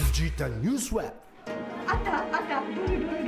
藤田ニュースウェブあったあった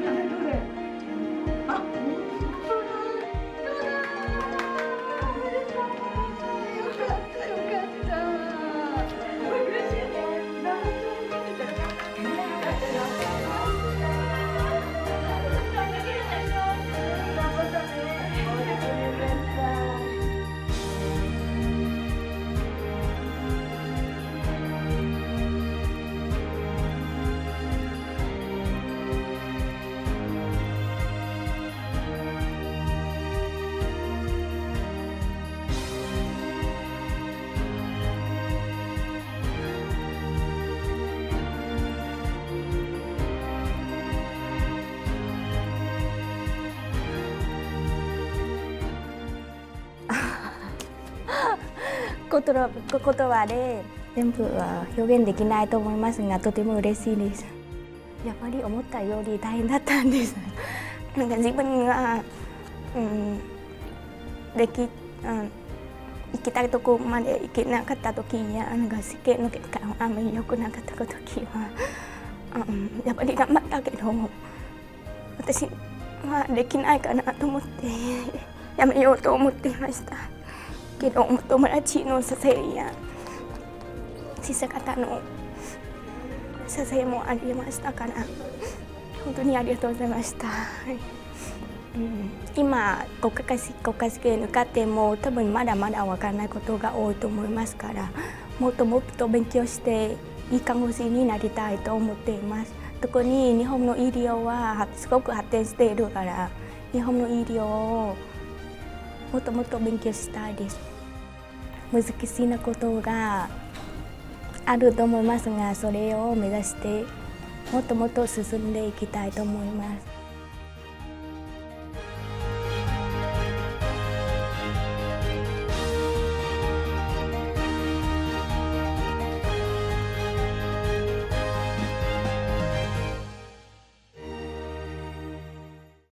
言葉言葉で全部は表現できないと思いますがとても嬉しいですやっぱり思ったより大変だったんです なんか自分が、うん、でき、うん、行きたいとこまで行けなかった時やなんか世間の結果があんまり良くなかった時は、うん、やっぱり頑張ったけど私はできないかなと思ってやめようと思っていました。けどお友達の支えや父方の支えもありましたから本当にありがとうございました、うん、今国家国家試験受かっても多分まだまだ分からないことが多いと思いますからもっともっと勉強していい看護師になりたいと思っています。特に日本の医療はすごく発展しているから日本の医療をもっともっと勉強したいです難しいなことがあると思いますがそれを目指してもっともっと進んでいきたいと思います。